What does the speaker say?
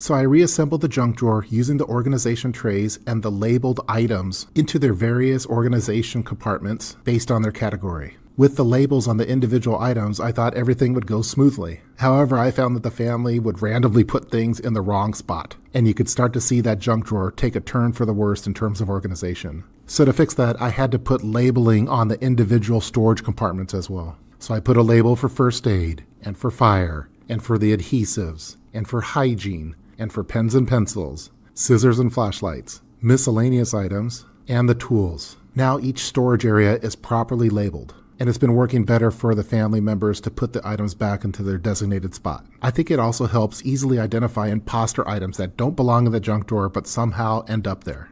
So I reassembled the junk drawer using the organization trays and the labeled items into their various organization compartments based on their category. With the labels on the individual items, I thought everything would go smoothly. However, I found that the family would randomly put things in the wrong spot, and you could start to see that junk drawer take a turn for the worst in terms of organization. So, to fix that, I had to put labeling on the individual storage compartments as well. So, I put a label for first aid, and for fire, and for the adhesives, and for hygiene, and for pens and pencils, scissors and flashlights, miscellaneous items, and the tools. Now each storage area is properly labeled and it's been working better for the family members to put the items back into their designated spot. I think it also helps easily identify imposter items that don't belong in the junk drawer but somehow end up there.